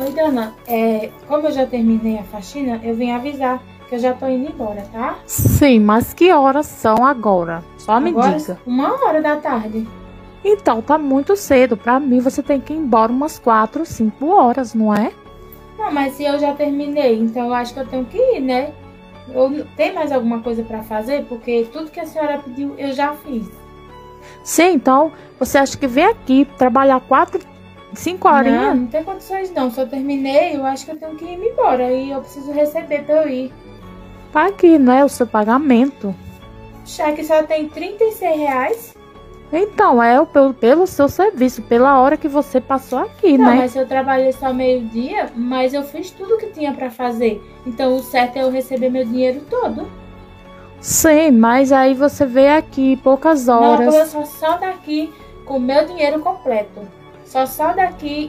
Oi, dona. É, como eu já terminei a faxina, eu vim avisar que eu já tô indo embora, tá? Sim, mas que horas são agora? Só me Agora, diga. uma hora da tarde. Então, tá muito cedo. Pra mim, você tem que ir embora umas 4, 5 horas, não é? Não, mas se eu já terminei, então eu acho que eu tenho que ir, né? Eu, tem mais alguma coisa pra fazer? Porque tudo que a senhora pediu, eu já fiz. Sim, então, você acha que vem aqui trabalhar 4, 5 Não, horinhas? não tem condições não. Se eu terminei, eu acho que eu tenho que ir embora. E eu preciso receber pra eu ir. Tá aqui, né? O seu pagamento. O cheque só tem 36 reais. Então, é pelo, pelo seu serviço, pela hora que você passou aqui, Não, né? mas eu trabalhei só meio-dia, mas eu fiz tudo que tinha pra fazer. Então o certo é eu receber meu dinheiro todo. Sim, mas aí você veio aqui poucas Não, horas. eu só saio daqui com o meu dinheiro completo. Só sai daqui